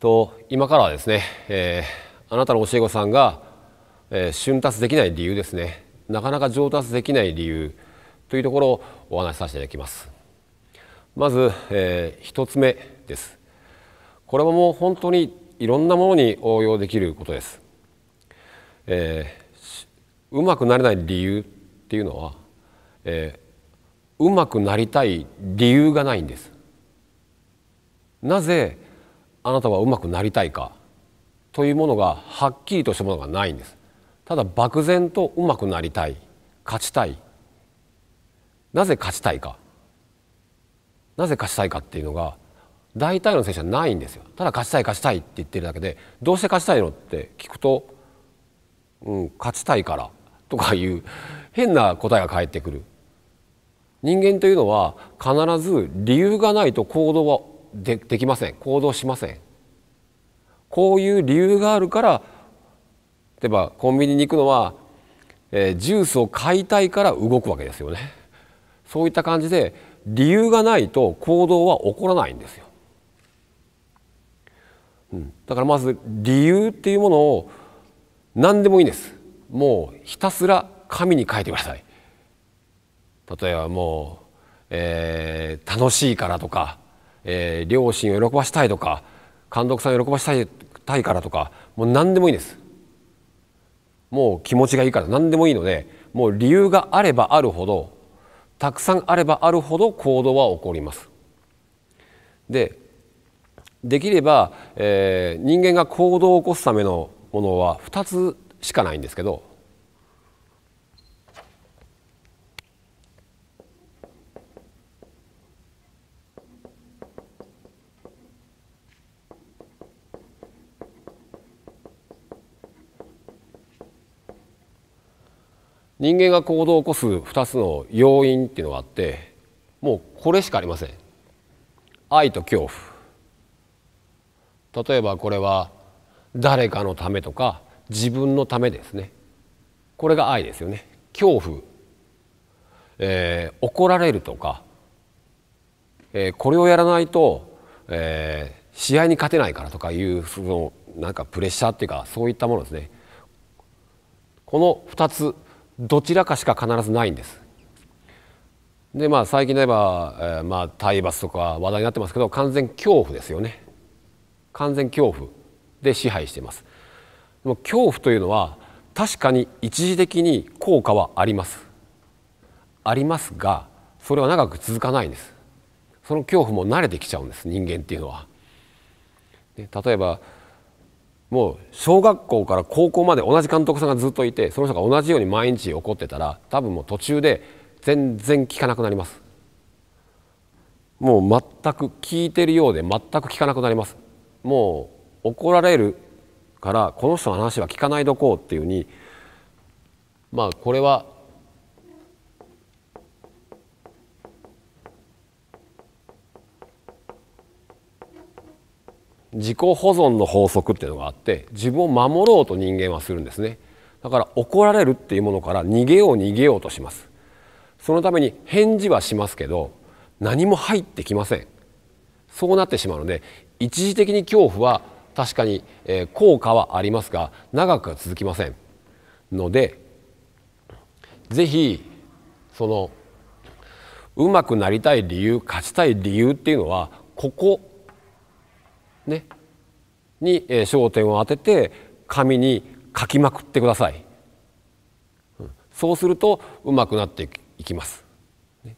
と今からはですね、えー、あなたの教え子さんが、えー、瞬達できない理由ですね。なかなか上達できない理由というところをお話しさせていただきます。まず、えー、1つ目です。これはもう本当にいろんなものに応用できることです、えー、うまくなれない理由っていうのは、えー、うまくなりたい理由がないんです。なぜあなたはうまくなりたいか？というものがはっきりとしたものがないんです。ただ漠然とうまくなりたい。勝ちたい。なぜ勝ちたいか？なぜ勝ちたいかっていうのが大体の選手はないんですよ。ただ勝ちたい勝ちたいって言ってるだけでどうして勝ちたいのって聞くと、うん、勝ちたいからとかいう変な答えが返ってくる。人間というのは必ず理由がないと行動はでできません。行動しません。こういう理由があるから例えばコンビニに行くのは、えー、ジュースを買いたいから動くわけですよね。そういった感じで理由がないと行動は起こらないんですよ、うん、だからまず理由っていうものを何でもいいんです。もうひたすら紙に書いてください。例えばもう、えー、楽しいからとかえー、両親を喜ばしたいとか監督さんを喜ばしたいたいからとかもう何でもいいです。もう気持ちがいいから何でもいいのでもう理由があればあるほどたくさんあればあるほど行動は起こります。でできれば、えー、人間が行動を起こすためのものは2つしかないんですけど人間が行動を起こす2つの要因っていうのがあってもうこれしかありません。愛と恐怖。例えばこれは誰かのためとか自分のためですね。これが愛ですよね。恐怖、えー、怒られるとか、えー、これをやらないと、えー、試合に勝てないからとかいうそのなんかプレッシャーっていうかそういったものですね。この2つどちらかしか必ずないんです。でまあ最近で言えば、えー、まあ体罰とか話題になってますけど完全恐怖ですよね。完全恐怖で支配しています。でも恐怖というのは確かに一時的に効果はあります。ありますがそれは長く続かないんです。その恐怖も慣れてきちゃうんです人間っていうのは。で例えばもう小学校から高校まで同じ監督さんがずっといてその人が同じように毎日怒ってたら多分もう途中で全然聞かなくなります。もう全く聞いてるようで全く聞かなくなります。もう怒られるからこの人の話は聞かないどこうっていうふうにまあこれは自己保存の法則っていうのがあって自分を守ろうと人間はするんですね。だから怒られるっていうものから逃げよう逃げようとします。そのために返事はしますけど何も入ってきません。そうなってしまうので一時的に恐怖は確かに、えー、効果はありますが長くは続きません。ので是非そのうまくなりたい理由勝ちたい理由っていうのはここね、に、え焦点を当てて紙に書きまくってください。そうするとうまくなっていきます。ね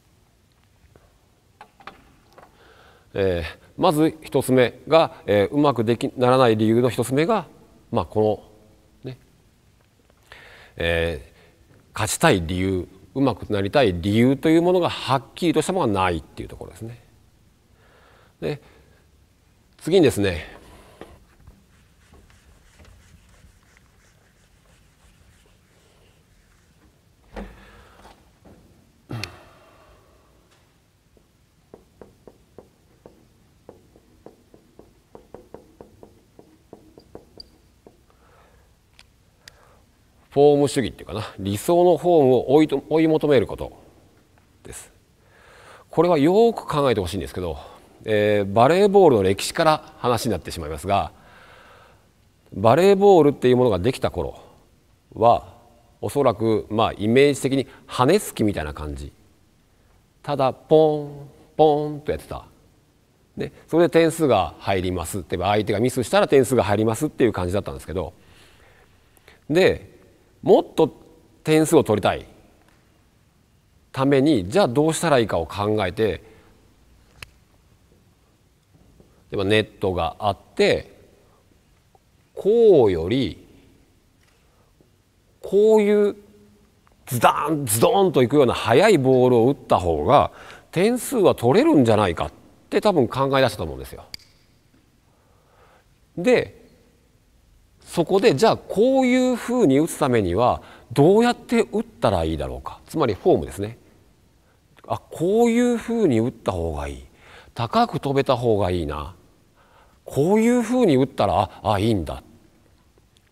えー、まず一つ目が、えー、うまくできならない理由の一つ目が、まあ、この、ねえー、勝ちたい理由うまくなりたい理由というものがはっきりとしたものがないっていうところですね。で次にですねフォーム主義っていうかな理想のフォームを追い追い求めることです。これはよく考えてほしいんですけどえー、バレーボールの歴史から話になってしまいますがバレーボールっていうものができた頃はおそらくまあイメージ的に羽根つきみたいな感じ。ただポンポンとやってた、ね、それで点数が入りますって相手がミスしたら点数が入りますっていう感じだったんですけどでもっと点数を取りたいためにじゃあどうしたらいいかを考えてネットがあってこうよりこういうズダンズドンといくような速いボールを打った方が点数は取れるんじゃないかって多分考え出したと思うんですよ。でそこでじゃあこういうふうに打つためにはどうやって打ったらいいだろうかつまりフォームですね。あこういうふうに打った方がいい高く飛べた方がいいなこういうふうに打ったらああいいんだ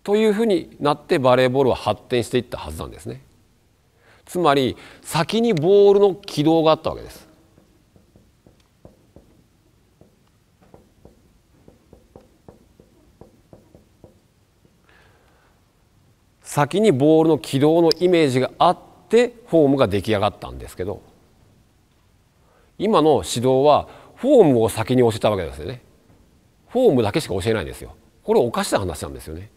というふうになってバレーボールは発展していったはずなんですね。つまり先にボールの軌道があったわけです。先にボールの軌道のイメージがあってフォームが出来上がったんですけど今の指導はフォームを先に教えたわけですよねフォームだけしか教えないんですよ。これおかしな話なんですよね。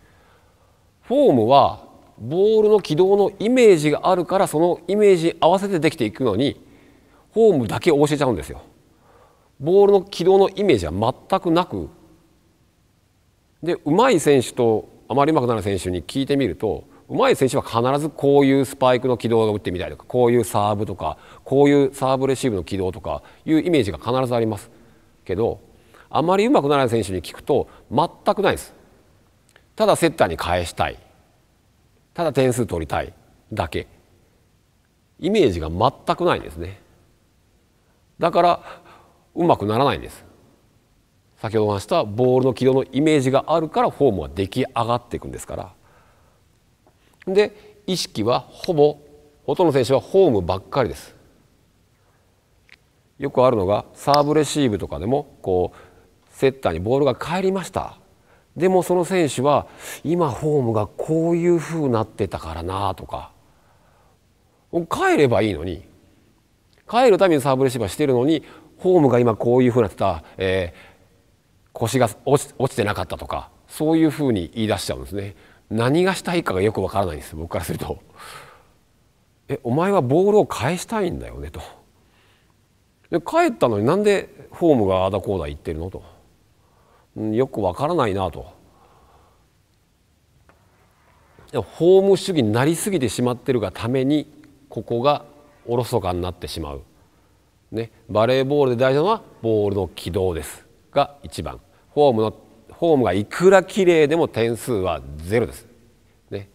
フォームはボールの軌道のイメージがあるからそのイメージに合わせてできていくのにフォームだけ教えちゃうんですよ。ボールの軌道のイメージは全くなく。で上手い選手とあまり上手くなる選手に聞いてみると上手い選手は必ずこういうスパイクの軌道を打ってみたいとかこういうサーブとかこういうサーブレシーブの軌道とかいうイメージが必ずありますけどあまり上手くならない選手に聞くと全くないです。ただセッターに返したい。ただ点数取りたい。だけ。イメージが全くないんですね。だからうまくならないんです。先ほど話したボールの軌道のイメージがあるからフォームは出来上がっていくんですから。で意識はほぼほとんどの選手はホームばっかりです。よくあるのがサーブレシーブとかでもこうセッターにボールが返りましたでもその選手は今フォームがこういうふうになってたからなとか帰ればいいのに帰るためにサーブレシーバーしてるのにフォームが今こういうふうになってた、えー、腰が落ち落ちてなかったとかそういうふうに言い出しちゃうんですね。何がしたいかがよくわからないんです僕からすると。えお前はボールを返したいんだよねと。で帰ったのになんでフォームがあだこうだ言ってるのと。よくわからないなと。ホーム主義になりすぎてしまってるがためにここがおろそかになってしまう、ね、バレーボールで大事なのはボールの軌道ですが一番フォームのフォームがいくら綺麗でも点数はゼロです、ね、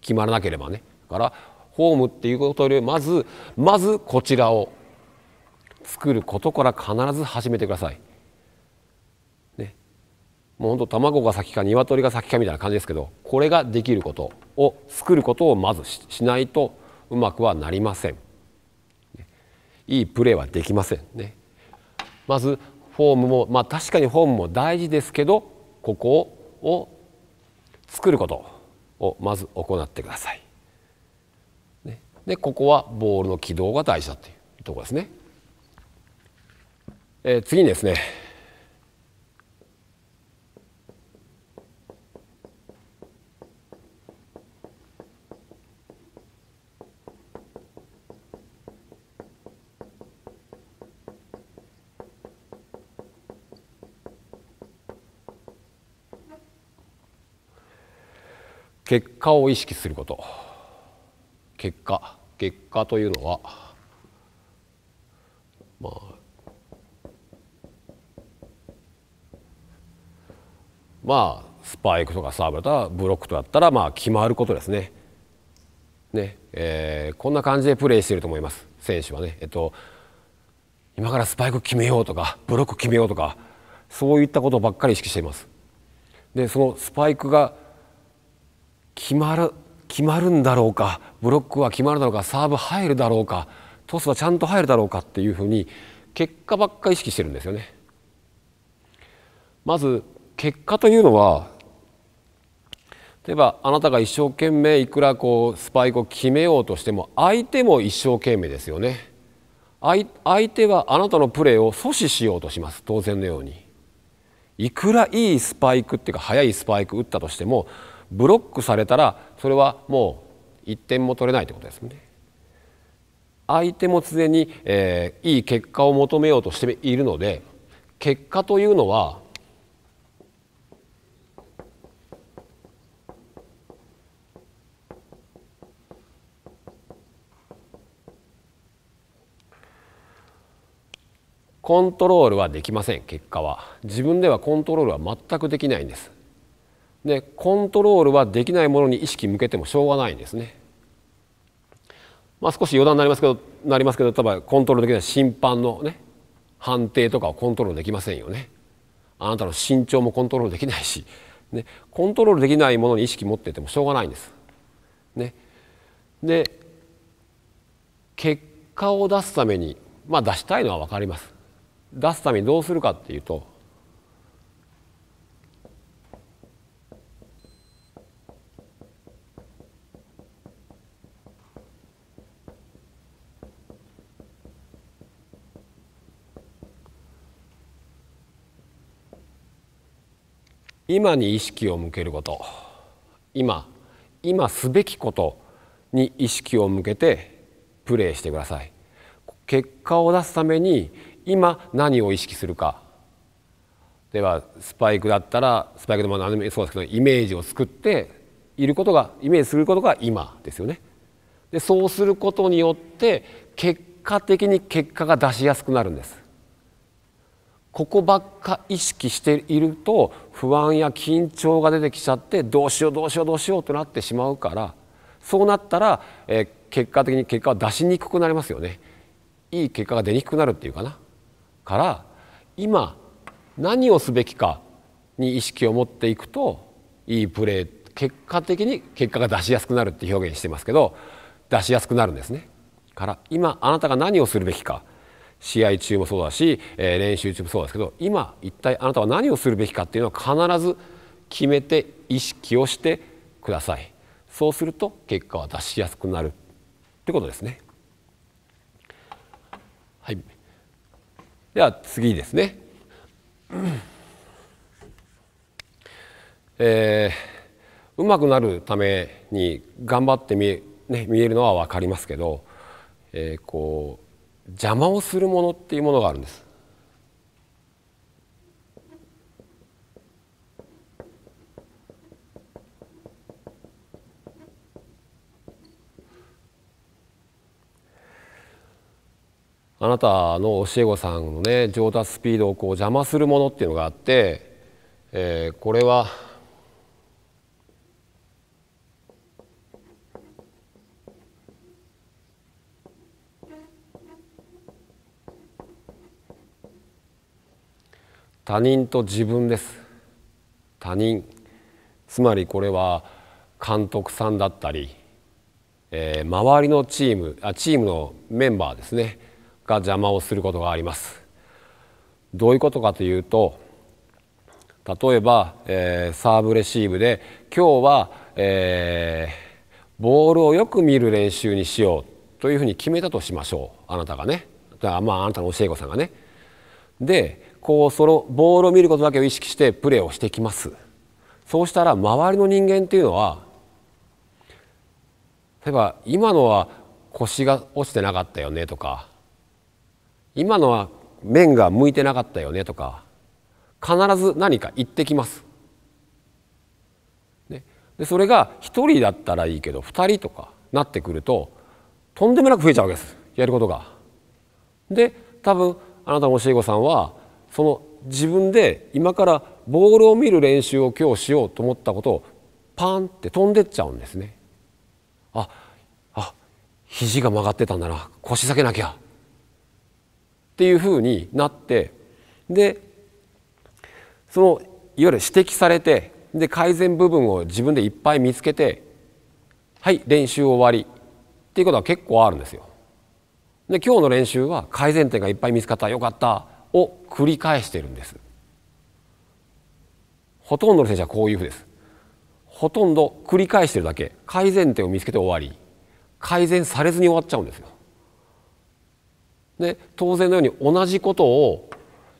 決まらなければねだからフォームっていうことよりまずまずこちらを作ることから必ず始めてください。もうほんと卵が先か鶏が先かみたいな感じですけどこれができることを作ることをまずしないとうまくはなりません。いいプレーはできませんね。まずフォームもまあ確かにフォームも大事ですけどここを作ることをまず行ってください。でここはボールの軌道が大事だというところですね。えー、次にですね結果を意識すること結果結果というのはまあまあスパイクとかサーブだったらブロックとだったらまあ決まることですね。ねえー、こんな感じでプレーしていると思います選手はね。えっと今からスパイク決めようとかブロック決めようとかそういったことばっかり意識しています。でそのスパイクが決まる決まるんだろうかブロックは決まるだろうかサーブ入るだろうかトスはちゃんと入るだろうかっていうふうに結果ばっかり意識してるんですよね。まず結果というのは例えばあなたが一生懸命いくらこうスパイクを決めようとしても相手も一生懸命ですよね相手はあなたのプレーを阻止しようとします当然のようにいくらいいスパイクっていうか速いスパイク打ったとしてもブロックされたらそれはもう1点も取れないということですね。相手も常に、えー、いい結果を求めようとしているので結果というのはコントロールはできません結果は。自分ではコントロールは全くできないんです。でコントロールはできないものに意識向けてもしょうがないんですねまあ少し余談になりますけどなりますけど例えばコントロールできない審判のね判定とかをコントロールできませんよねあなたの身長もコントロールできないし、ね、コントロールできないものに意識持っててもしょうがないんです。ね、で結果を出すためにまあ出したいのは分かります。出すためにどうするかっていうと今に意識を向けること今今すべきことに意識を向けてプレーしてください結果を出すために今何を意識するかではスパイクだったらスパイクでも何でもそうですけどイメージを作っていることがイメージすることが今ですよね。でそうすることによって結果的に結果が出しやすくなるんです。ここばっか意識していると不安や緊張が出てきちゃってどうしようどうしようどうしようとなってしまうからそうなったら、えー、結果的に結果を出しにくくなりますよね。いい結果が出にくくなるっていうかな。から今何をすべきかに意識を持っていくといいプレー結果的に結果が出しやすくなるって表現してますけど出しやすくなるんですね。から今あなたが何をするべきか試合中もそうだし、えー、練習中もそうですけど今一体あなたは何をするべきかっていうのを必ず決めて意識をしてください。そうすると結果は出しやすくなるってことですね。はい。では次ですね。えー、うまくなるために頑張って見え,、ね、見えるのは分かりますけど、えー、こう邪魔をするものっていうものがあるんです。あなたの教え子さんのね上達スピードをこう邪魔するものっていうのがあって、えー、これは他人と自分です。他人。つまりこれは監督さんだったり、えー、周りのチームあチームのメンバーですね。が邪魔をすることがあります。どういうことかというと例えば、えー、サーブレシーブで今日は、えー、ボールをよく見る練習にしようというふうに決めたとしましょう。あなたがね。だまああなたの教え子さんがね。でこうそのボールを見ることだけを意識してプレーをしてきます。そうしたら周りの人間っていうのは例えば今のは腰が落ちてなかったよねとか今のは面が向いてなかったよねとか必ず何か言ってきます。ね、でそれが1人だったらいいけど2人とかなってくるととんでもなく増えちゃうわけですやることが。で多分あなたの教え子さんはその自分で今からボールを見る練習を今日しようと思ったことをパンって飛んでっちゃうんですね。ああ肘が曲がってたんだな。腰下げなきゃ。っていうふうになってでそのいわゆる指摘されてで改善部分を自分でいっぱい見つけてはい練習終わり。っていうことは結構あるんですよ。で今日の練習は改善点がいっぱい見つかった。よかった。を繰り返してるんです。ほとんどの選手はこういうふうですほとんど繰り返してるだけ改善点を見つけて終わり改善されずに終わっちゃうんですよ。で当然のように同じことを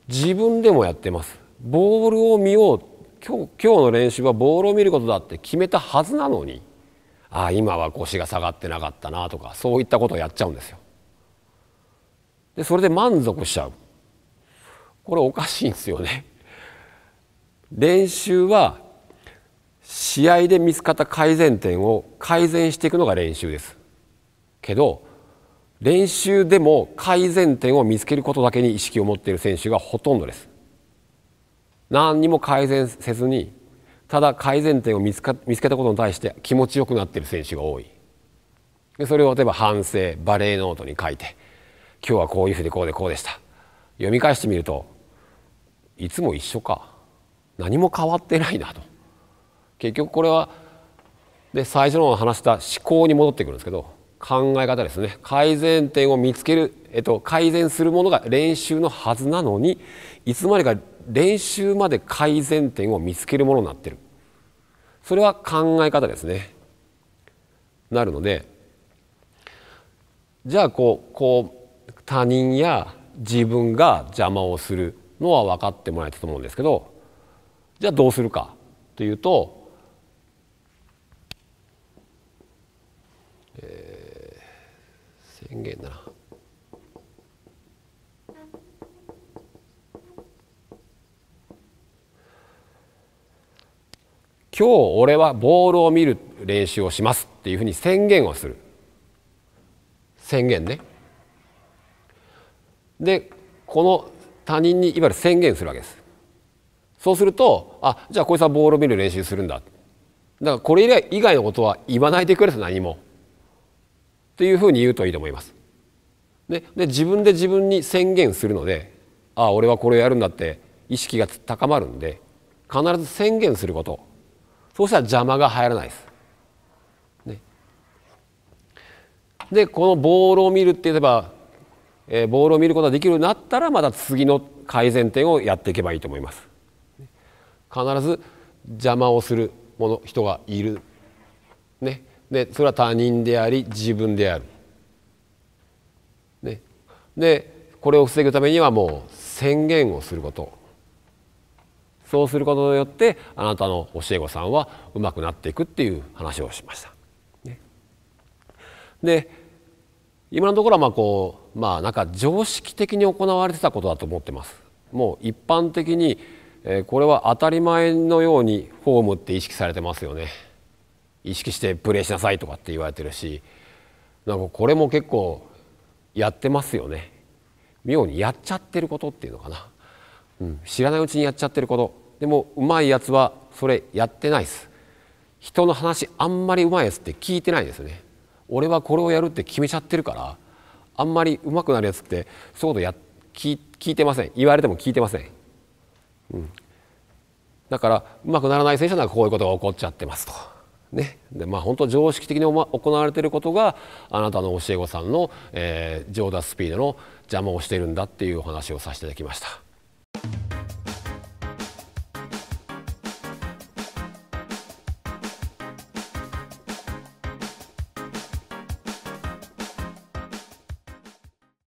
自分でもやってます。ボールを見よう今日今日の練習はボールを見ることだって決めたはずなのにああ今は腰が下がってなかったなとかそういったことをやっちゃうんですよ。でそれで満足しちゃうこれおかしいんですよね。練習は試合で見つかった改善点を改善していくのが練習です。けど練習でも改善点を見つけることだけに意識を持っている選手がほとんどです。何にも改善せずにただ改善点を見つか見つけたことに対して気持ちよくなっている選手が多い。でそれを例えば反省バレーノートに書いて今日はこういうふうでこうでこうでした読み返してみるといつも一緒か。何も変わってないなと。結局これはで最初の話した思考に戻ってくるんですけど考え方ですね。改善点を見つける、えっと、改善するものが練習のはずなのにいつまでか練習まで改善点を見つけるものになってる。それは考え方ですね。なるのでじゃあこうこう他人や自分が邪魔をする。のは分かってもらえたと思うんですけどじゃあどうするかというと、えー、宣言だな。今日俺はボールを見る練習をしますっていうふうに宣言をする宣言ねでこの他人にいわゆる宣言するわけです。そうするとあじゃあこいつはボールを見る練習するんだ。だからこれ以外のことは言わないでくれと何も。っていうふうに言うといいと思います。でで自分で自分に宣言するのでああ俺はこれをやるんだって意識が高まるんで必ず宣言すること。そうしたら邪魔が入らないです。ね、でこのボールを見るって言えば、えー、ボールを見ることができるようになったらまた次の改善点をやっていけばいいと思います。必ず邪魔をするもの人がいる。ね、でそれは他人であり自分である。ね、でこれを防ぐためにはもう宣言をすることそうすることによってあなたの教え子さんはうまくなっていくっていう話をしました。ね、で今のところはまあこうまあなんか常識的に行われてたことだと思ってます。もう一般的に、えー、これは当たり前のようにフォームって意識されてますよね。意識してプレーしなさいとかって言われてるしなんかこれも結構やってますよね。妙にやっちゃってることっていうのかな。うん、知らないうちにやっちゃってることでもうまいやつはそれやってないです人の話あんまりうまいやつって聞いてないですよね俺はこれをやるって決めちゃってるからあんまりうまくなるやつってそういうことや聞聞いてません言われても聞いてません、うん、だからうまくならない選手はこういうことが起こっちゃってますと。ね、でまあ本当常識的に行われていることがあなたの教え子さんの、えー、上達スピードの邪魔をしているんだっていうお話をさせていただきました。